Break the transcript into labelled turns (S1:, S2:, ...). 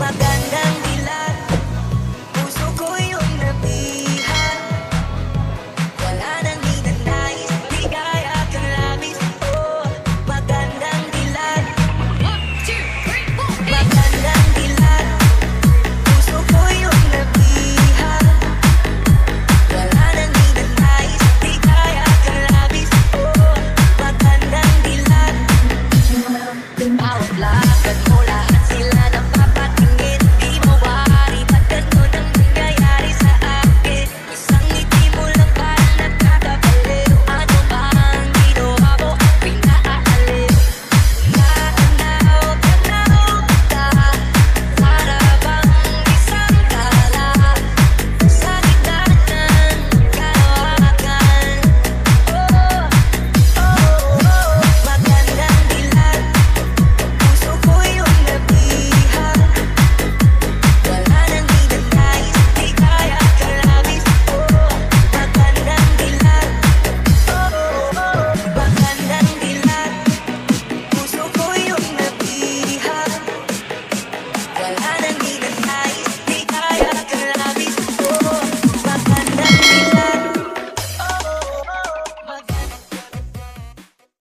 S1: Maganda